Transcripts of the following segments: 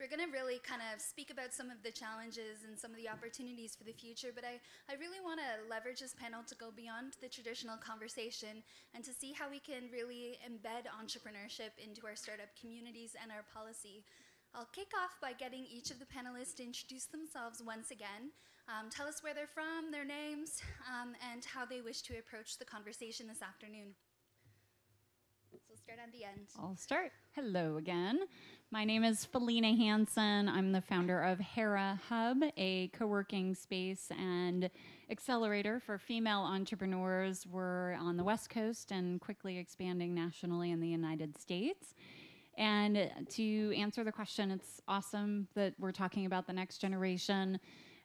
We're going to really kind of speak about some of the challenges and some of the opportunities for the future, but I, I really want to leverage this panel to go beyond the traditional conversation and to see how we can really embed entrepreneurship into our startup communities and our policy. I'll kick off by getting each of the panelists to introduce themselves once again, um, tell us where they're from, their names, um, and how they wish to approach the conversation this afternoon. Start the end. I'll start. Hello again. My name is Felina Hansen. I'm the founder of Hera Hub, a co working space and accelerator for female entrepreneurs. We're on the West Coast and quickly expanding nationally in the United States. And to answer the question, it's awesome that we're talking about the next generation.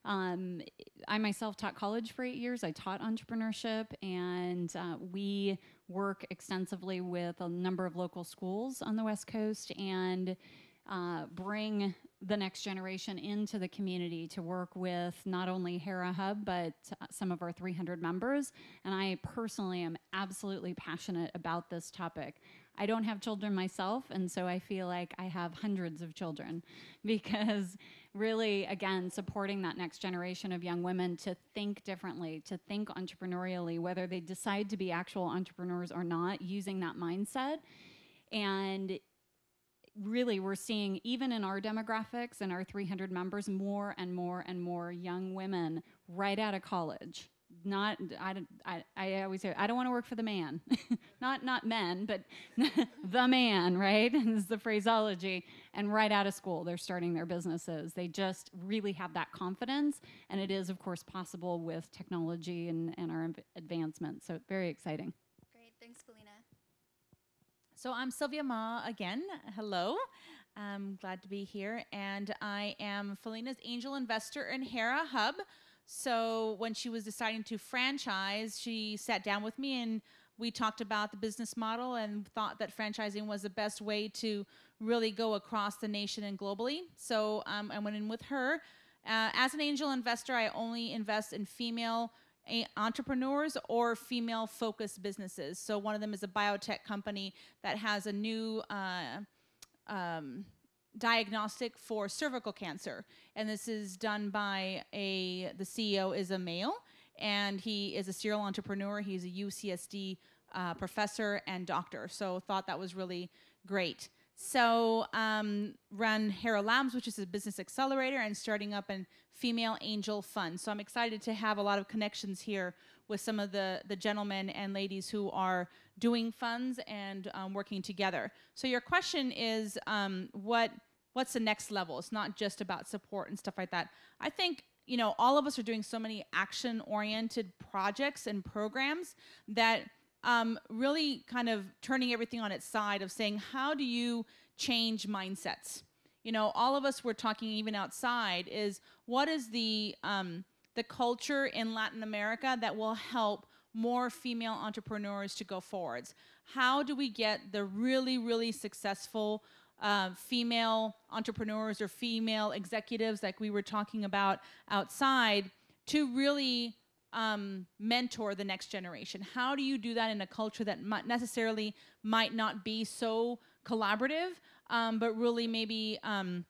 Um, I myself taught college for eight years. I taught entrepreneurship, and uh, we work extensively with a number of local schools on the West Coast and uh, bring the next generation into the community to work with not only Hera Hub, but some of our 300 members. And I personally am absolutely passionate about this topic. I don't have children myself, and so I feel like I have hundreds of children because really, again, supporting that next generation of young women to think differently, to think entrepreneurially, whether they decide to be actual entrepreneurs or not, using that mindset. And really, we're seeing, even in our demographics and our 300 members, more and more and more young women right out of college not I, I, I always say I don't want to work for the man, not not men, but the man, right? This is the phraseology. And right out of school, they're starting their businesses. They just really have that confidence, and it is, of course, possible with technology and, and our advancement. So very exciting. Great, thanks, Felina. So I'm Sylvia Ma again. Hello. I'm glad to be here, and I am Felina's angel investor in Hera Hub. So when she was deciding to franchise, she sat down with me and we talked about the business model and thought that franchising was the best way to really go across the nation and globally. So um, I went in with her. Uh, as an angel investor, I only invest in female entrepreneurs or female focused businesses. So one of them is a biotech company that has a new uh, um, diagnostic for cervical cancer. And this is done by a the ceo is a male and he is a serial entrepreneur. He's a ucsd uh, professor and doctor. So thought that was really great. So um, run hera labs which is a business accelerator and starting up a female angel fund. So i'm excited to have a lot of connections here with some of the, the gentlemen and ladies who are doing funds and um, working together. So your question is um, what what's the next level? It's not just about support and stuff like that. I think you know all of us are doing so many action oriented projects and programs that um, really kind of turning everything on its side of saying how do you change mindsets you know all of us were talking even outside is what is the um, the culture in latin america that will help more female entrepreneurs to go forwards? How do we get the really, really successful uh, female entrepreneurs or female executives, like we were talking about outside, to really um, mentor the next generation? How do you do that in a culture that might necessarily might not be so collaborative, um, but really maybe um,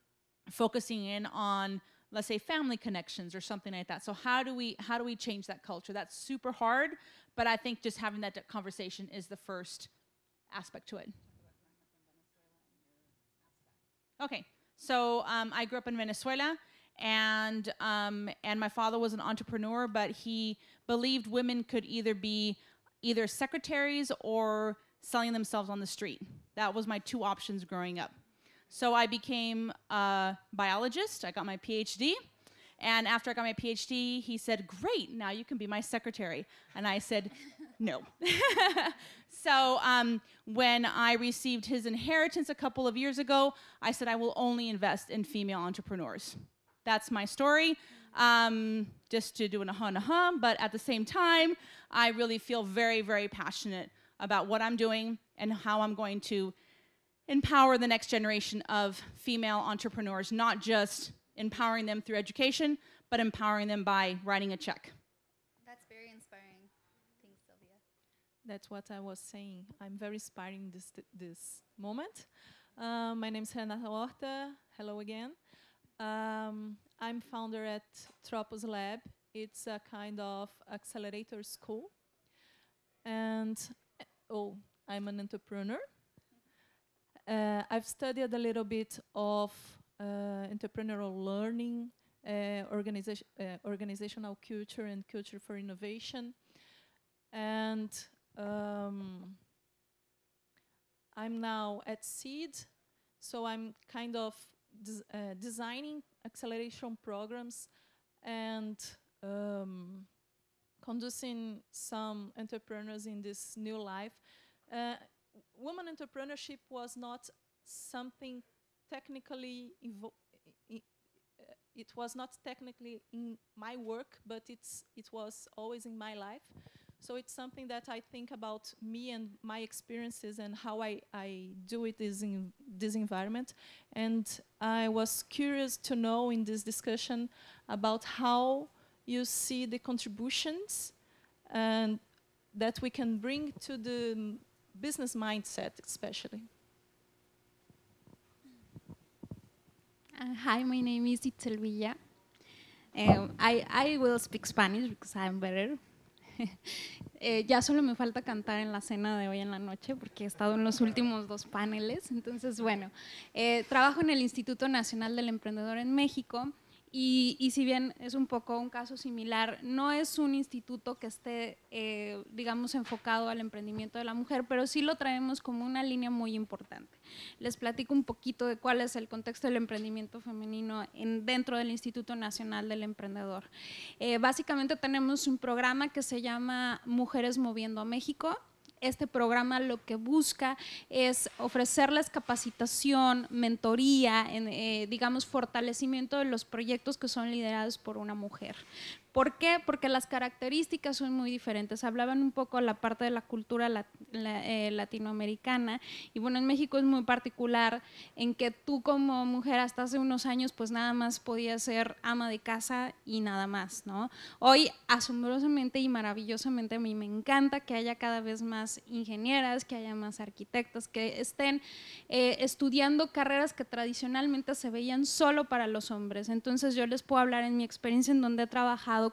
focusing in on let's say family connections or something like that? So how do we how do we change that culture? That's super hard but i think just having that conversation is the first aspect to it okay so um, i grew up in venezuela and um, and my father was an entrepreneur but he believed women could either be either secretaries or selling themselves on the street that was my two options growing up so I became a biologist. I got my PhD. And after I got my PhD, he said, Great, now you can be my secretary. And I said, No. so um, when I received his inheritance a couple of years ago, I said, I will only invest in female entrepreneurs. That's my story. Um, just to do an aha and aha, but at the same time, I really feel very, very passionate about what I'm doing and how I'm going to empower the next generation of female entrepreneurs, not just empowering them through education, but empowering them by writing a check. That's very inspiring. Thanks, Sylvia. That's what I was saying. I'm very inspiring this this moment. Uh, my name is Renata Horta. Hello again. Um, I'm founder at Tropos Lab. It's a kind of accelerator school. And, oh, I'm an entrepreneur. Uh, I've studied a little bit of entrepreneurial learning, uh, organization, uh, organizational culture, and culture for innovation. And um, I'm now at Seed, so I'm kind of des uh, designing acceleration programs and um, conducting some entrepreneurs in this new life. Uh, woman entrepreneurship was not something technically it was not technically in my work, but it's it was always in my life. So it's something that I think about me and my experiences and how I, I do it is in this environment. And I was curious to know in this discussion about how you see the contributions and that we can bring to the business mindset, especially. Hi, my name is Itzel Villa. Um, I, I will speak Spanish because I'm better. Eh, ya solo me falta cantar en la cena de hoy en la noche porque he estado en los últimos dos paneles. Entonces, bueno, eh, trabajo en el Instituto Nacional del Emprendedor en México y, si bien es un poco un caso similar, no es un instituto que esté, eh, digamos, enfocado al emprendimiento de la mujer, pero sí lo traemos como una línea muy importante. Les platico un poquito de cuál es el contexto del emprendimiento femenino en, dentro del Instituto Nacional del Emprendedor. Eh, básicamente tenemos un programa que se llama Mujeres Moviendo a México. Este programa lo que busca es ofrecerles capacitación, mentoría, en, eh, digamos, fortalecimiento de los proyectos que son liderados por una mujer. ¿Por qué? Porque las características son muy diferentes. Hablaban un poco la parte de la cultura lat- la- eh, latinoamericana y bueno, en México es muy particular en que tú como mujer hasta hace unos años pues nada más podías ser ama de casa y nada más, ¿no? Hoy asombrosamente y maravillosamente a mí me encanta que haya cada vez más ingenieras, que haya más arquitectas, que estén eh, estudiando carreras que tradicionalmente se veían solo para los hombres. Entonces yo les puedo hablar en mi experiencia en donde he trabajado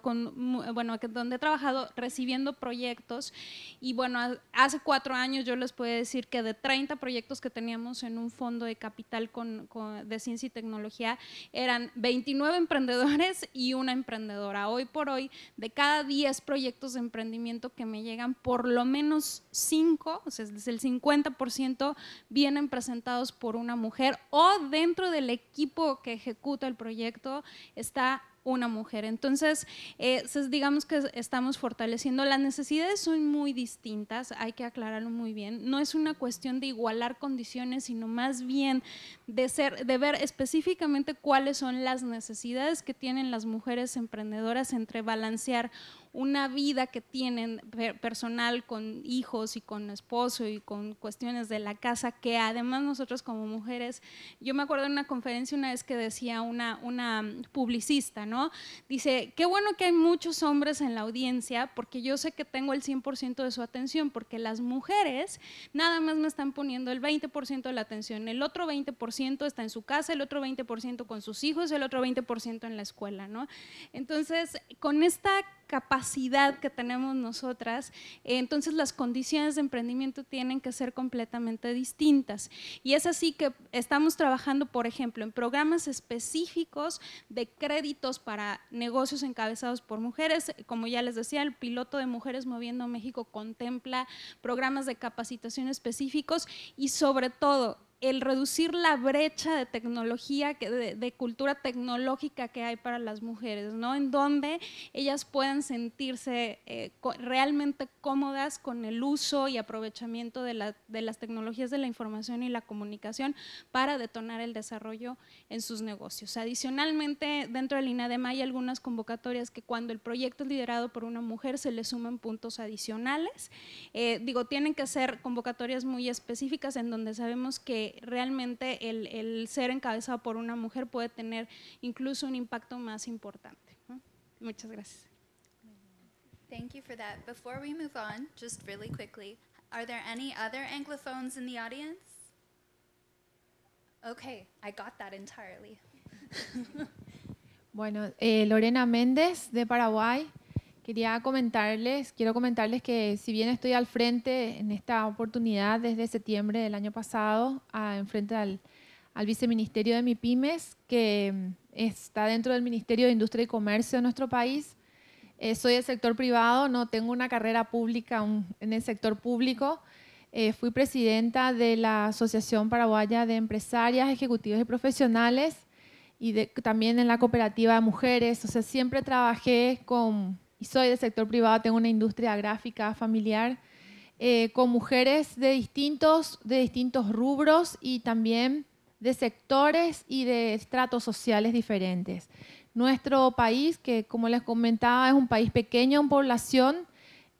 bueno, donde he trabajado recibiendo proyectos y bueno, ha- hace cuatro años yo les puedo decir que de 30 proyectos que teníamos en un fondo de capital con- de ciencia y tecnología, eran 29 emprendedores y una emprendedora. Hoy por hoy, de cada 10 proyectos de emprendimiento que me llegan, por lo menos 5, o sea, es el 50% vienen presentados por una mujer o dentro del equipo que ejecuta el proyecto está una mujer. Entonces, eh, digamos que estamos fortaleciendo. Las necesidades son muy distintas, hay que aclararlo muy bien. No es una cuestión de igualar condiciones, sino más bien de, ser, de ver específicamente cuáles son las necesidades que tienen las mujeres emprendedoras entre balancear una vida que tienen per- personal con hijos y con esposo y con cuestiones de la casa, que además nosotros como mujeres, yo me acuerdo en una conferencia una vez que decía una, una publicista, ¿no? Dice, qué bueno que hay muchos hombres en la audiencia porque yo sé que tengo el 100% de su atención, porque las mujeres nada más me están poniendo el 20% de la atención, el otro 20% está en su casa, el otro 20% con sus hijos, el otro 20% en la escuela, ¿no? Entonces, con esta capacidad que tenemos nosotras, eh, entonces las condiciones de emprendimiento tienen que ser completamente distintas. Y es así que estamos trabajando, por ejemplo, en programas específicos de créditos para negocios encabezados por mujeres. Como ya les decía, el piloto de Mujeres Moviendo México contempla programas de capacitación específicos y sobre todo el reducir la brecha de tecnología, de, cultura tecnológica que hay para las mujeres, ¿no? En donde ellas puedan sentirse eh, realmente cómodas con el uso y aprovechamiento de, la- de las tecnologías de la información y la comunicación para detonar el desarrollo en sus negocios. Adicionalmente, dentro del INADEM hay algunas convocatorias que cuando el proyecto es liderado por una mujer se le suman puntos adicionales. Eh, digo, tienen que ser convocatorias muy específicas en donde sabemos que realmente el, el ser encabezado por una mujer puede tener incluso un impacto más importante. ¿no? Muchas gracias. Thank you for that. Before we move on, just really quickly, are there any other Anglophones in the audience? Okay, I got that entirely. Bueno, eh, Lorena Méndez de Paraguay. Quería comentarles, quiero comentarles que si bien estoy al frente en esta oportunidad desde septiembre del año pasado, a, enfrente al, al viceministerio de MIPIMES, que mm, está dentro del Ministerio de Industria y Comercio de nuestro país, eh, soy del sector privado, no tengo una carrera pública un- en el sector público. Eh, fui presidenta de la Asociación Paraguaya de Empresarias, Ejecutivos y Profesionales y de- también en la cooperativa de mujeres. O sea, siempre trabajé con, soy del sector privado, tengo una industria gráfica familiar, eh, con mujeres de distintos, de distintos rubros y también de sectores y de estratos sociales diferentes. Nuestro país, que como les comentaba, es un país pequeño en población,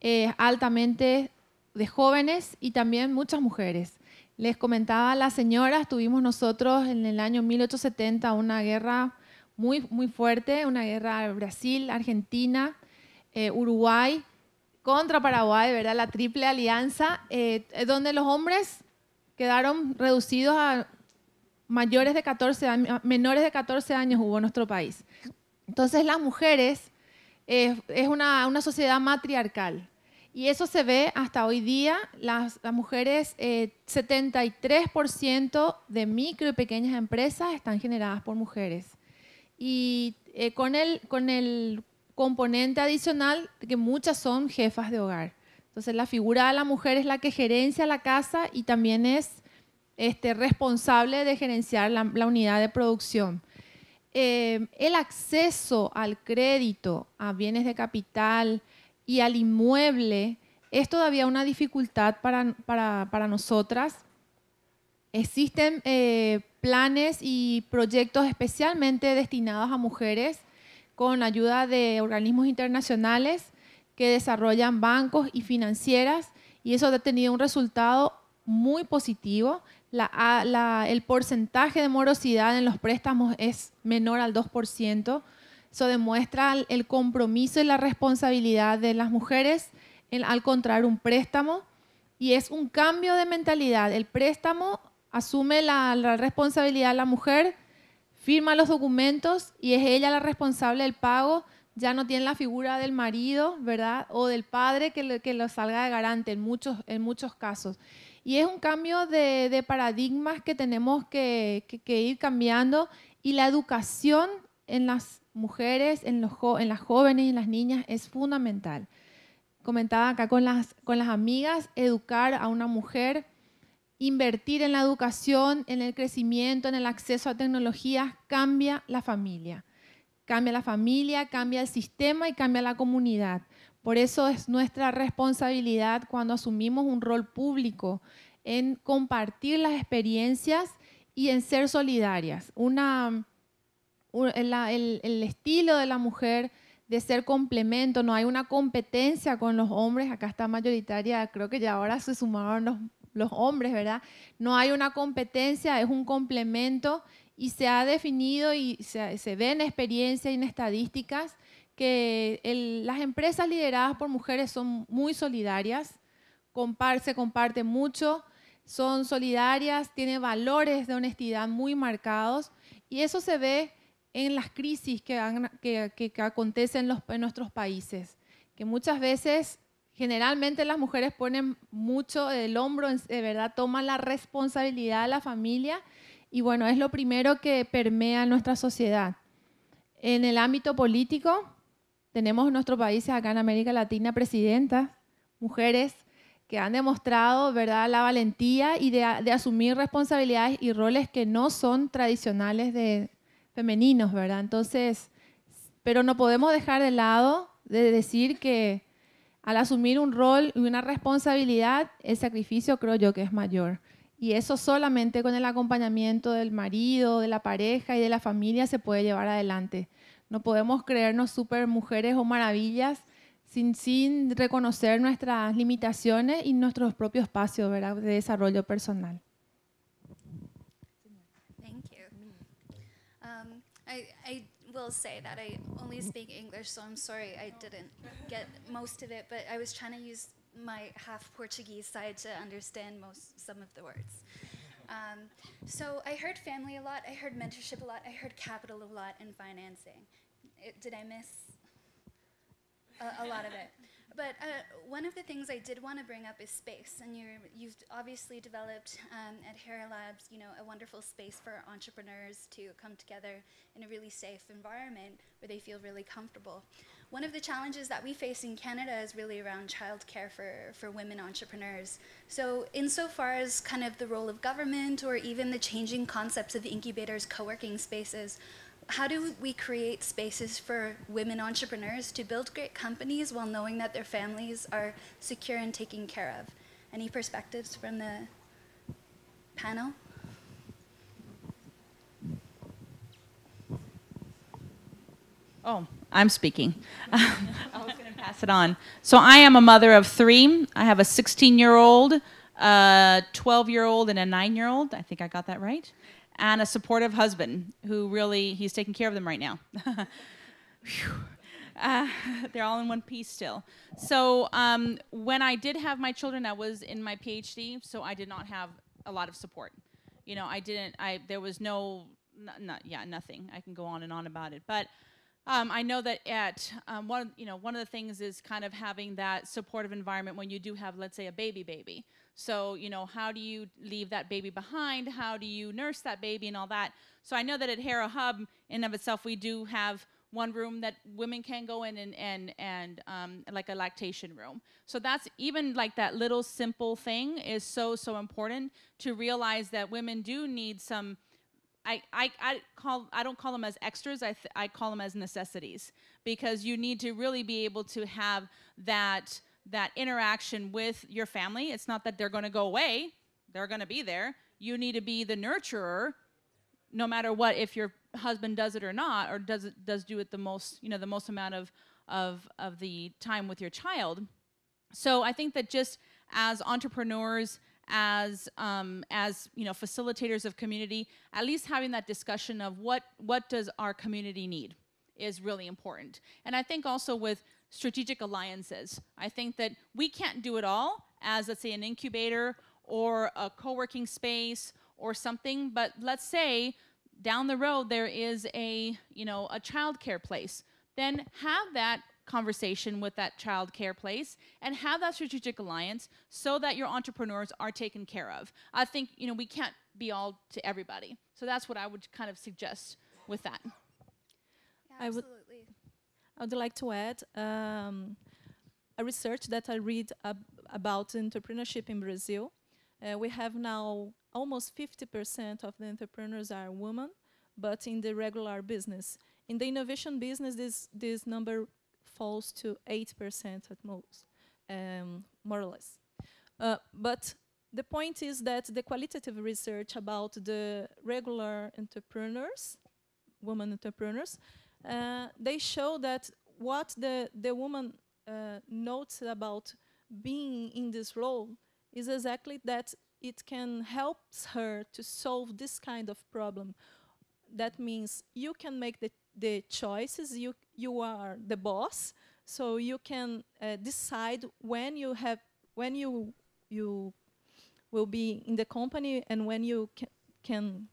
eh, altamente de jóvenes y también muchas mujeres. Les comentaba a las señoras, tuvimos nosotros en el año 1870 una guerra muy, muy fuerte, una guerra Brasil, Argentina, eh, Uruguay, contra Paraguay, ¿verdad? La triple alianza, eh, eh, donde los hombres quedaron reducidos a mayores de 14 años, menores de 14 años hubo en nuestro país. Entonces las mujeres es una, sociedad matriarcal. Y eso se ve hasta hoy día. Las, mujeres, eh, 73% de micro y pequeñas empresas están generadas por mujeres. Y con, el, con el componente adicional que muchas son jefas de hogar. Entonces la figura de la mujer es la que gerencia la casa y también es este, responsable de gerenciar la, la unidad de producción. Eh, el acceso al crédito, a bienes de capital y al inmueble es todavía una dificultad para, para, para nosotras. Existen eh, planes y proyectos especialmente destinados a mujeres con ayuda de organismos internacionales que desarrollan bancos y financieras y eso ha tenido un resultado muy positivo. El porcentaje de morosidad en los préstamos es menor al 2%. Eso demuestra el- compromiso y la responsabilidad de las mujeres al contraer un préstamo y es un cambio de mentalidad. El préstamo asume la responsabilidad de la mujer, firma los documentos y es ella la responsable del pago. Ya no tiene la figura del marido, ¿verdad? O del padre que, lo- salga de garante en muchos, en muchos casos. Y es un cambio de, paradigmas que tenemos que, ir cambiando y la educación en las mujeres, en, las jóvenes y en las niñas es fundamental. Comentaba acá con las amigas, educar a una mujer, invertir en la educación, en el crecimiento, en el acceso a tecnologías, cambia la familia. Cambia la familia, cambia el sistema y cambia la comunidad. Por eso es nuestra responsabilidad cuando asumimos un rol público en compartir las experiencias y en ser solidarias. Una, un- la- el, el estilo de la mujer de ser complemento, no hay una competencia con los hombres, acá está mayoritaria, creo que ya ahora se sumaron los, los hombres, ¿verdad? No hay una competencia, es un complemento y se ha definido y se, se ve en experiencia y en estadísticas que las empresas lideradas por mujeres son muy solidarias, compar- se comparte mucho, son solidarias, tienen valores de honestidad muy marcados y eso se ve en las crisis que, que- acontecen en, los- en nuestros países, que muchas veces, generalmente las mujeres ponen mucho del hombro, de verdad toman la responsabilidad de la familia y bueno, es lo primero que permea nuestra sociedad. En el ámbito político, tenemos en nuestros países, acá en América Latina, presidentas, mujeres que han demostrado ¿verdad? la valentía y de, de asumir responsabilidades y roles que no son tradicionales de femeninos, ¿verdad? Entonces, pero no podemos dejar de lado de decir que al asumir un rol y una responsabilidad, el sacrificio creo yo que es mayor. Y eso solamente con el acompañamiento del marido, de la pareja y de la familia se puede llevar adelante. No podemos creernos super mujeres o maravillas sin, reconocer nuestras limitaciones y nuestros propios espacios de desarrollo personal. Um, will say that I only speak English, so I'm sorry I didn't get most of it, but I was trying to use my half Portuguese side to understand most some of the words. Um, so I heard family a lot, I heard mentorship a lot, I heard capital a lot, and financing. It, did I miss a, a lot of it? But uh, one of the things I did want to bring up is space, and you you've obviously developed um, at Hera Labs, you know, a wonderful space for entrepreneurs to come together in a really safe environment where they feel really comfortable. One of the challenges that we face in Canada is really around childcare for, for women entrepreneurs. So, insofar as kind of the role of government or even the changing concepts of incubators, co working spaces, how do we create spaces for women entrepreneurs to build great companies while knowing that their families are secure and taken care of? Any perspectives from the panel? Oh, I'm speaking. I was going to pass it on. So I am a mother of three. I have a 16 year old, a 12 year old, and a 9 year old. I think I got that right. And a supportive husband who really, he's taking care of them right now. uh, they're all in one piece still. So um, when I did have my children, I was in my PhD, so I did not have a lot of support. You know, I didn't, I, there was no, n- n- yeah, nothing. I can go on and on about it. But um, I know that at um, one, you know, one of the things is kind of having that supportive environment when you do have, let's say, a baby baby. So, you know, how do you leave that baby behind? How do you nurse that baby and all that? So I know that at Hera Hub, in of itself, we do have one room that women can go in and and and um, like a lactation room. So that's even like that little simple thing is so so important to realize that women do need some I, I, I call I don't call them as extras. I, I call them as necessities because you need to really be able to have that that interaction with your family. It's not that they're going to go away; they're going to be there. You need to be the nurturer, no matter what. If your husband does it or not, or does it does do it the most you know the most amount of of of the time with your child. So I think that just as entrepreneurs as um, as you know facilitators of community at least having that discussion of what what does our community need is really important. And i think also with strategic alliances i think that we can't do it all as let's say an incubator or a co-working space or something but let's say down the road there is a you know a child care place then have that conversation with that child care place and have that strategic alliance so that your entrepreneurs are taken care of. I think, you know, we can't be all to everybody. So that's what I would kind of suggest with that. Yeah, I would- I would like to add um, a research that I read ab- about entrepreneurship in Brazil. Uh, we have now almost 50% of the entrepreneurs are women, but in the regular business. In the innovation business, this, this number falls to 8% at most, um, more or less. Uh, but the point is that the qualitative research about the regular entrepreneurs, women entrepreneurs, uh, they show that what the, the woman uh, notes about being in this role is exactly that it can help her to solve this kind of problem. That means you can make the, the choices, you, you are the boss, so you can uh, decide when you have when you you will be in the company and when you ca- can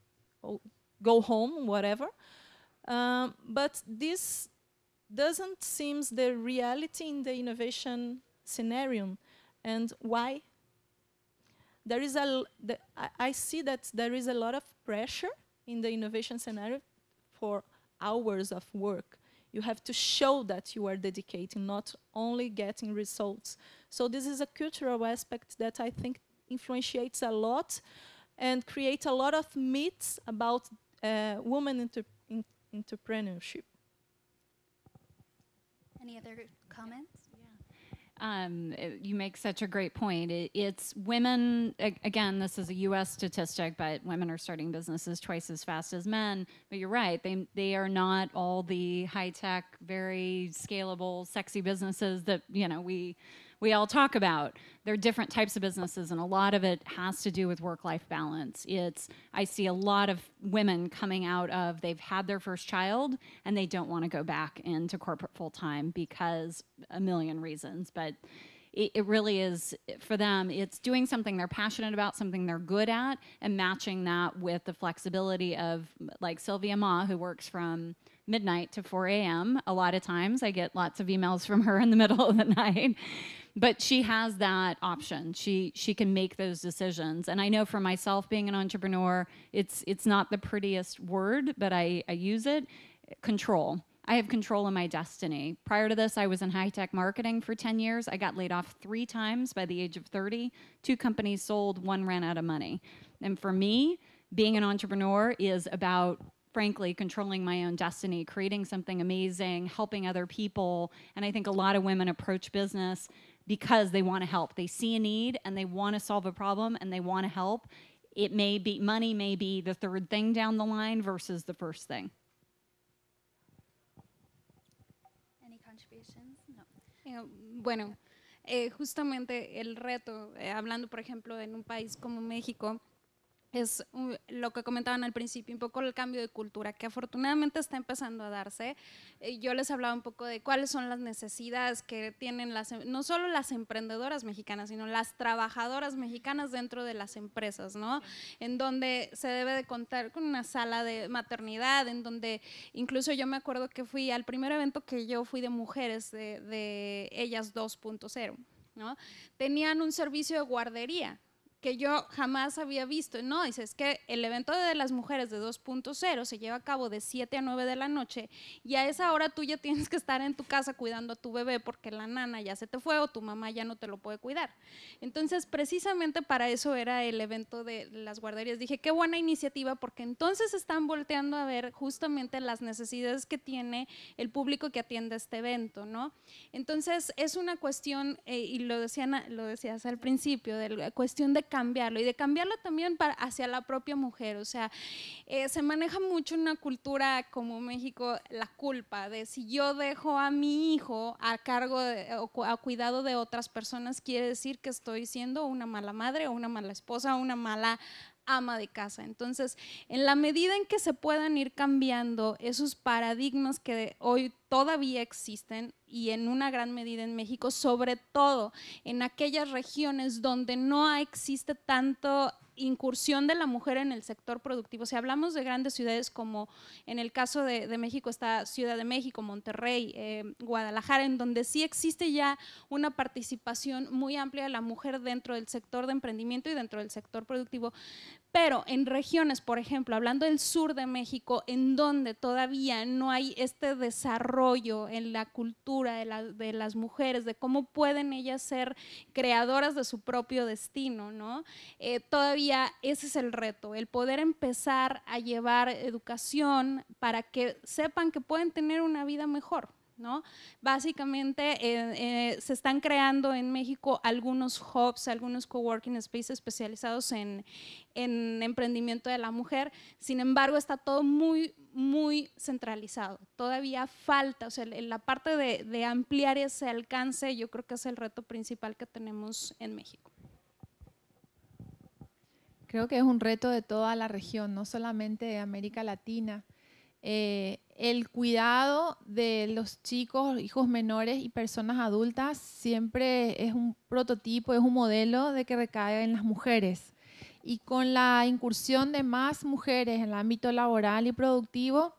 go home, whatever. Um, but this doesn't seem the reality in the innovation scenario. And why? There is a the, I, I see that there is a lot of pressure in the innovation scenario for hours of work. You have to show that you are dedicating, not only getting results. So this is a cultural aspect that I think influentiates a lot and creates a lot of myths about uh, women in- entrepreneurship. Any other comments? Um, it- you make such a great point. It, it's women, again, this is a US statistic, but women are starting businesses twice as fast as men. But you're right, they, they are not all the high tech, very scalable, sexy businesses that, you know, we, we all talk about. There are different types of businesses, and a lot of it has to do with work life balance. It's, I see a lot of women coming out of they've had their first child and they don't want to go back into corporate full time because a million reasons. But it, it really is for them it's doing something they're passionate about something they're good at and matching that with the flexibility of like sylvia ma who works from midnight to 4 a.m a lot of times i get lots of emails from her in the middle of the night but she has that option she she can make those decisions and i know for myself being an entrepreneur it's it's not the prettiest word but i i use it control I have control of my destiny. Prior to this, I was in high tech marketing for 10 years. I got laid off three times by the age of 30. Two companies sold, one ran out of money. And for me, being an entrepreneur is about, frankly, controlling my own destiny, creating something amazing, helping other people. And I think a lot of women approach business because they want to help. They see a need and they want to solve a problem and they want to help. It may be money, may be the third thing down the line versus the first thing. Any contributions? No. Eh, bueno, eh, justamente el reto, eh, hablando por ejemplo en un país como México, es lo que comentaban al principio, un poco el cambio de cultura, que afortunadamente está empezando a darse. Eh, yo les hablaba un poco de cuáles son las necesidades que tienen las, no solo las emprendedoras mexicanas, sino las trabajadoras mexicanas dentro de las empresas, ¿no? En donde se debe de contar con una sala de maternidad, en donde incluso yo me acuerdo que fui al primer evento que yo fui de mujeres, de, de ellas 2.0, ¿no? Tenían un servicio de guardería que yo jamás había visto. No, dice, es que el evento de las mujeres de 2.0 se lleva a cabo de 7 a 9 de la noche y a esa hora tú ya tienes que estar en tu casa cuidando a tu bebé porque la nana ya se te fue o tu mamá ya no te lo puede cuidar. Entonces, precisamente para eso era el evento de las guarderías. Dije, qué buena iniciativa porque entonces están volteando a ver justamente las necesidades que tiene el público que atiende este evento, ¿no? Entonces, es una cuestión, eh, y lo, decían, lo decías al principio, de la cuestión de cambiarlo y de cambiarlo también para, hacia la propia mujer. O sea, eh, se maneja mucho en una cultura como México la culpa de si yo dejo a mi hijo a cargo o a cuidado de otras personas, quiere decir que estoy siendo una mala madre o una mala esposa o una mala ama de casa. Entonces, en la medida en que se puedan ir cambiando esos paradigmas que hoy todavía existen y en una gran medida en México, sobre todo en aquellas regiones donde no existe tanto incursión de la mujer en el sector productivo. Si hablamos de grandes ciudades como en el caso de, México está Ciudad de México, Monterrey, eh, Guadalajara, en donde sí existe ya una participación muy amplia de la mujer dentro del sector de emprendimiento y dentro del sector productivo, pero en regiones, por ejemplo, hablando del sur de México, en donde todavía no hay este desarrollo en la cultura de, las mujeres, de cómo pueden ellas ser creadoras de su propio destino, ¿no? Eh, todavía ese es el reto, el poder empezar a llevar educación para que sepan que pueden tener una vida mejor. ¿No? Básicamente eh, se están creando en México algunos hubs, algunos coworking spaces especializados en, emprendimiento de la mujer. Sin embargo, está todo muy, muy centralizado. Todavía falta, o sea, la parte de, de ampliar ese alcance, yo creo que es el reto principal que tenemos en México. Creo que es un reto de toda la región, no solamente de América Latina. Eh, el cuidado de los chicos, hijos menores y personas adultas siempre es un prototipo, es un modelo de que recae en las mujeres. Y con la incursión de más mujeres en el ámbito laboral y productivo,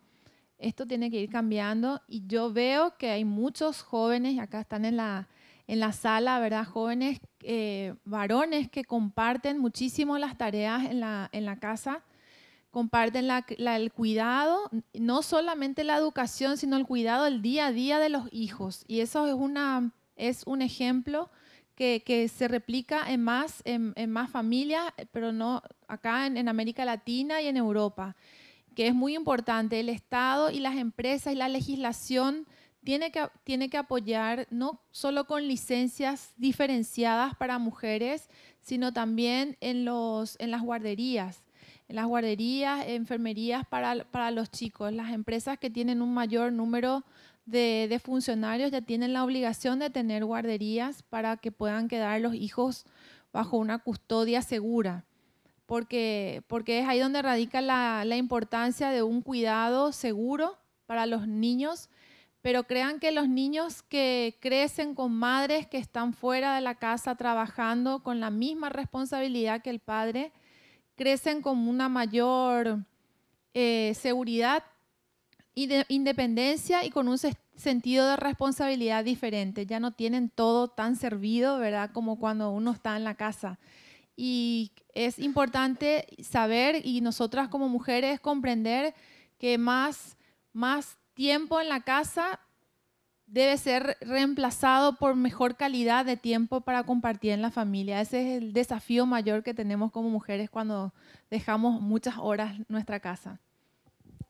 esto tiene que ir cambiando. Y yo veo que hay muchos jóvenes, acá están en la, en la sala, ¿verdad? Jóvenes eh, varones que comparten muchísimo las tareas en la, en la casa comparten el cuidado, no solamente la educación, sino el cuidado del día a día de los hijos. Y eso es, un ejemplo que, se replica en más, familias, pero no acá en, América Latina y en Europa, que es muy importante. El Estado y las empresas y la legislación tiene que, apoyar no solo con licencias diferenciadas para mujeres, sino también en las guarderías las guarderías, enfermerías para, los chicos. Las empresas que tienen un mayor número de, funcionarios ya tienen la obligación de tener guarderías para que puedan quedar los hijos bajo una custodia segura. Porque, porque es ahí donde radica la, importancia de un cuidado seguro para los niños, pero crean que los niños que crecen con madres que están fuera de la casa trabajando con la misma responsabilidad que el padre, crecen con una mayor eh, seguridad y de independencia y con un sentido de responsabilidad diferente. Ya no tienen todo tan servido, ¿verdad? Como cuando uno está en la casa. Y es importante saber y nosotras como mujeres comprender que más, más tiempo en la casa debe ser reemplazado por mejor calidad de tiempo para compartir en la familia. Ese es el desafío mayor que tenemos como mujeres cuando dejamos muchas horas nuestra casa.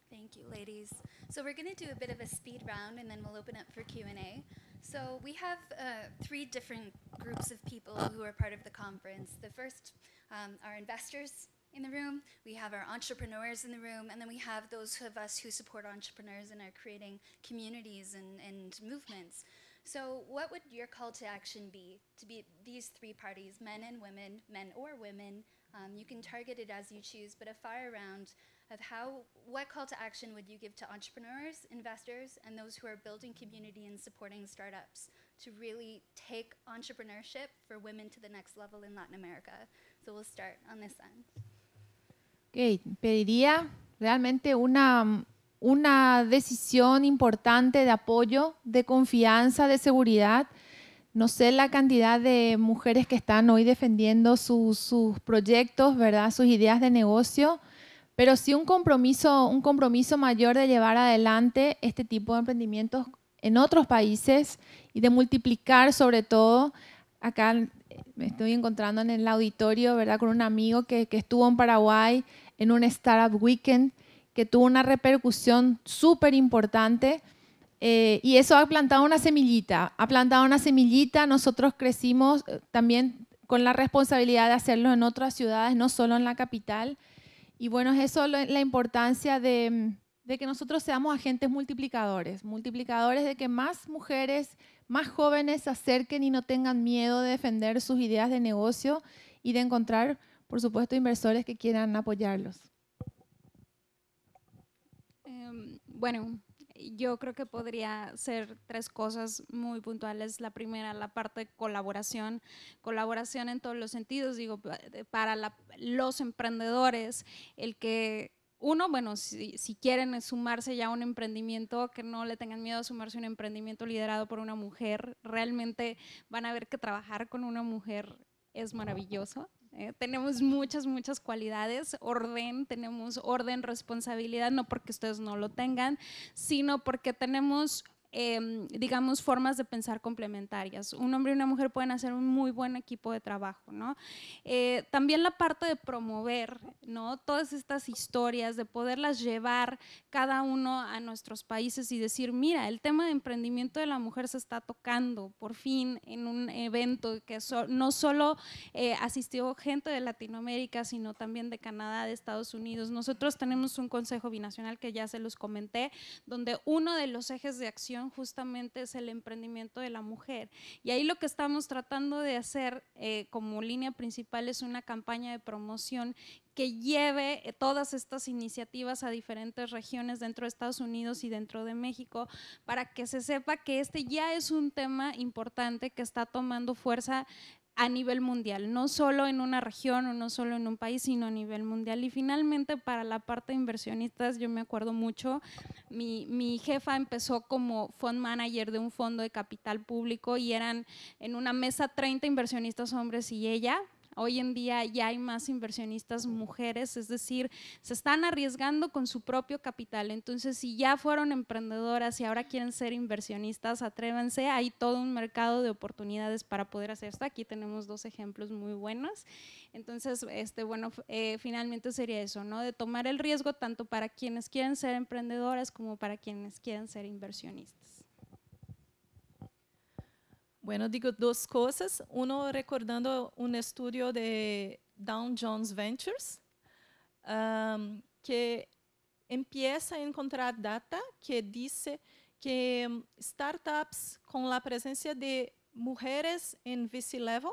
Thank you, ladies. So we're going to do a bit of a speed round and then we'll open up for Q&A. So we have uh, three different groups of people who are part of the conference. The first um, are investors, in the room, we have our entrepreneurs in the room, and then we have those of us who support entrepreneurs and are creating communities and, and movements. So, what would your call to action be to be these three parties, men and women, men or women? Um, you can target it as you choose, but a fire round of how, what call to action would you give to entrepreneurs, investors, and those who are building community and supporting startups to really take entrepreneurship for women to the next level in Latin America? So, we'll start on this end. Okay. Pediría realmente una, una decisión importante de apoyo, de confianza, de seguridad. No sé la cantidad de mujeres que están hoy defendiendo sus, sus proyectos, ¿verdad? sus ideas de negocio, pero sí un compromiso, un compromiso mayor de llevar adelante este tipo de emprendimientos en otros países y de multiplicar sobre todo. Acá me estoy encontrando en el auditorio, ¿verdad? Con un amigo que, que estuvo en Paraguay en un Startup Weekend que tuvo una repercusión súper importante. Eh, y eso ha plantado una semillita, ha plantado una semillita, nosotros crecimos eh, también con la responsabilidad de hacerlo en otras ciudades, no solo en la capital. Y bueno, es eso la importancia de, de que nosotros seamos agentes multiplicadores, multiplicadores de que más mujeres, más jóvenes se acerquen y no tengan miedo de defender sus ideas de negocio y de encontrar por supuesto, inversores que quieran apoyarlos. Em, bueno, yo creo que podría ser tres cosas muy puntuales. La primera, la parte de colaboración, colaboración en todos los sentidos, digo, para los emprendedores, el que uno, bueno, si, si, quieren sumarse ya a un emprendimiento, que no le tengan miedo a sumarse a un emprendimiento liderado por una mujer, realmente van a ver que trabajar con una mujer es maravilloso. Eh, tenemos muchas, muchas cualidades, orden, tenemos orden, responsabilidad, no porque ustedes no lo tengan, sino porque tenemos Em, digamos, formas de pensar complementarias. Un hombre y una mujer pueden hacer un muy buen equipo de trabajo, ¿no? Eh, también la parte de promover, ¿no? Todas estas historias, de poderlas llevar cada uno a nuestros países y decir, mira, el tema de emprendimiento de la mujer se está tocando por fin en un evento que no solo eh, asistió gente de Latinoamérica, sino también de Canadá, de Estados Unidos. Nosotros tenemos un consejo binacional que ya se los comenté, donde uno de los ejes de acción justamente es el emprendimiento de la mujer. Y ahí lo que estamos tratando de hacer eh, como línea principal es una campaña de promoción que lleve eh, todas estas iniciativas a diferentes regiones dentro de Estados Unidos y dentro de México para que se sepa que este ya es un tema importante que está tomando fuerza a nivel mundial, no solo en una región o no solo en un país, sino a nivel mundial. Y finalmente, para la parte de inversionistas, yo me acuerdo mucho, mi, mi jefa empezó como fund manager de un fondo de capital público y eran en una mesa 30 inversionistas hombres y ella, Hoy en día ya hay más inversionistas mujeres, es decir, se están arriesgando con su propio capital. Entonces, si ya fueron emprendedoras y ahora quieren ser inversionistas, atrévanse. Hay todo un mercado de oportunidades para poder hacer esto. Aquí tenemos dos ejemplos muy buenos. Entonces, este, bueno, eh, finalmente sería eso, ¿no? De tomar el riesgo tanto para quienes quieren ser emprendedoras como para quienes quieren ser inversionistas. Bueno, digo dos cosas. Uno, recordando un estudio de Dow Jones Ventures, um, que empieza a encontrar data que dice que um, startups con la presencia de mujeres en VC level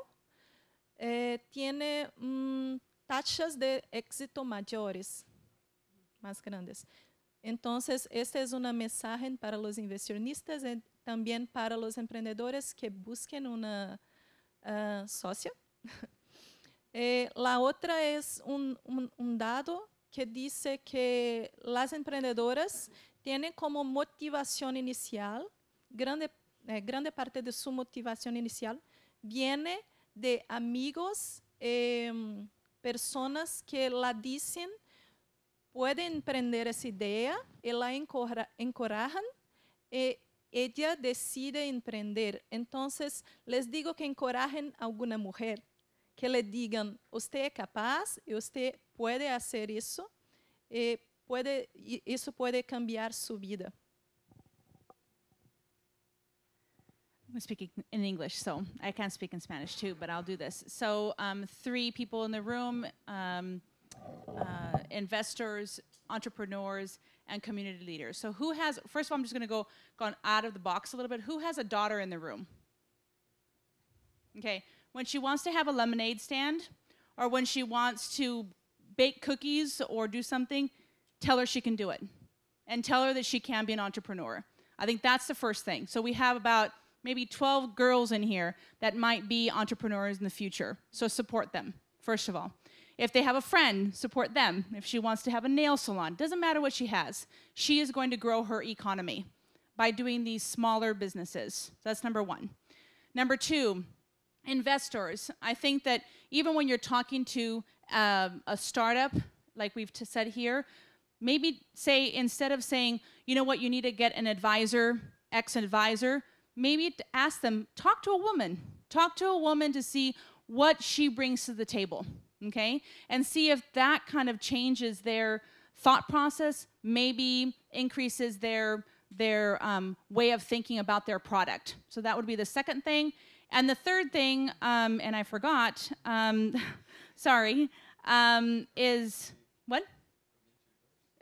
eh, tiene um, taxas de éxito mayores, más grandes. Entonces, esta es una mensaje para los inversionistas también para los emprendedores que busquen una uh, socia. eh, la otra es un, un, un, dado que dice que las emprendedoras tienen como motivación inicial, grande, eh, grande parte de su motivación inicial viene de amigos, eh, personas que la dicen pueden emprender esa idea y la encorajan y ella decide emprender. Entonces, les digo que encorajen a alguna mujer, que le digan, usted es capaz y usted puede hacer eso, y puede, y eso puede cambiar su vida. I'm speaking in English, so I can't speak in Spanish too, but I'll do this. So, um, three people in the room. Um, uh, investors, entrepreneurs, and community leaders. So who has, first of all, I'm just gonna go gone out of the box a little bit. Who has a daughter in the room? Okay, when she wants to have a lemonade stand, or when she wants to bake cookies or do something, tell her she can do it. And tell her that she can be an entrepreneur. I think that's the first thing. So we have about maybe 12 girls in here that might be entrepreneurs in the future. So support them, first of all. If they have a friend, support them. If she wants to have a nail salon, doesn't matter what she has, she is going to grow her economy by doing these smaller businesses. That's number one. Number two, investors. I think that even when you're talking to um, a startup, like we've said here, maybe say instead of saying, you know what, you need to get an advisor, ex advisor, maybe ask them, talk to a woman. Talk to a woman to see what she brings to the table okay? And see if that kind of changes their thought process, maybe increases their their um, way of thinking about their product. So that would be the second thing. And the third thing, um, and I forgot, um, sorry, um, is what?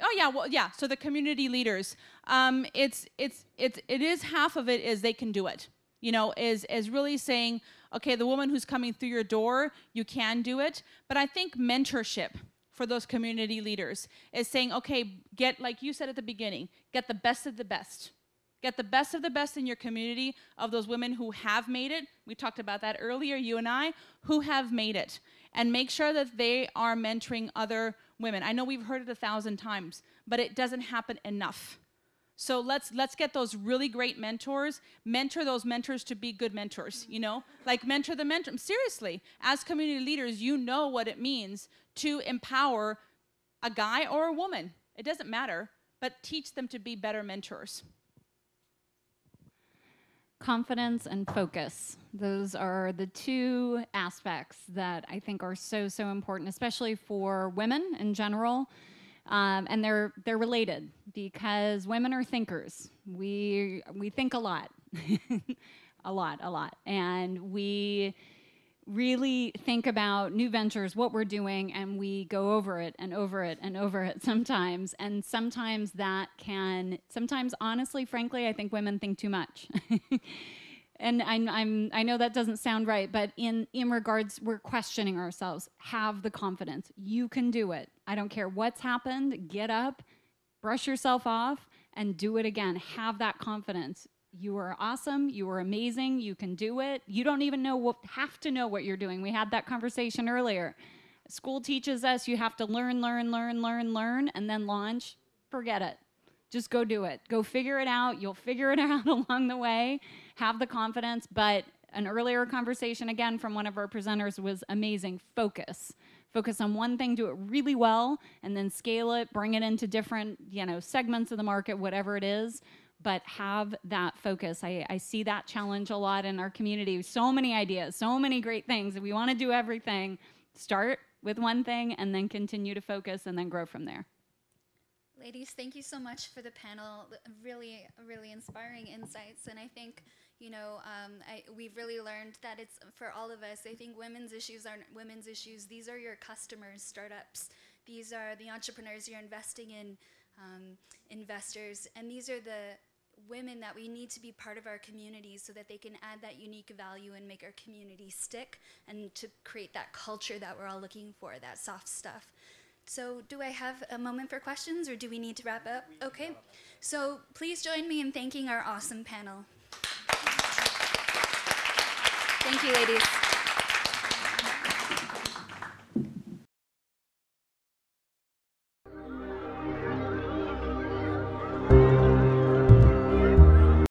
Oh yeah, well yeah. So the community leaders, um, it's it's it's it is half of it is they can do it. You know, is is really saying okay, the woman who's coming through your door, you can do it. But I think mentorship for those community leaders is saying, okay, get, like you said at the beginning, get the best of the best. Get the best of the best in your community of those women who have made it. We talked about that earlier, you and I, who have made it. And make sure that they are mentoring other women. I know we've heard it a thousand times, but it doesn't happen enough. So let's let's get those really great mentors, mentor those mentors to be good mentors, you know? Like mentor the mentor. Seriously, as community leaders, you know what it means to empower a guy or a woman. It doesn't matter, but teach them to be better mentors. Confidence and focus. Those are the two aspects that I think are so, so important, especially for women in general. Um, and they're they're related because women are thinkers. We we think a lot, a lot, a lot, and we really think about new ventures, what we're doing, and we go over it and over it and over it sometimes. And sometimes that can, sometimes honestly, frankly, I think women think too much. and I'm, I'm, i know that doesn't sound right, but in, in regards, we're questioning ourselves. Have the confidence. You can do it. I don't care what's happened. Get up, brush yourself off, and do it again. Have that confidence. You are awesome. You are amazing. You can do it. You don't even know what, have to know what you're doing. We had that conversation earlier. School teaches us you have to learn, learn, learn, learn, learn, and then launch. Forget it. Just go do it. Go figure it out. You'll figure it out along the way have the confidence, but an earlier conversation again from one of our presenters was amazing. Focus. Focus on one thing, do it really well, and then scale it, bring it into different, you know, segments of the market, whatever it is. But have that focus. I, I see that challenge a lot in our community. So many ideas, so many great things. If we want to do everything, start with one thing and then continue to focus and then grow from there. Ladies, thank you so much for the panel. Really, really inspiring insights. And I think you know, um, I, we've really learned that it's for all of us. I think women's issues aren't women's issues. These are your customers, startups. These are the entrepreneurs you're investing in, um, investors, and these are the women that we need to be part of our communities so that they can add that unique value and make our community stick and to create that culture that we're all looking for, that soft stuff. So, do I have a moment for questions or do we need to wrap up? Okay. So, please join me in thanking our awesome panel. Thank you, ladies.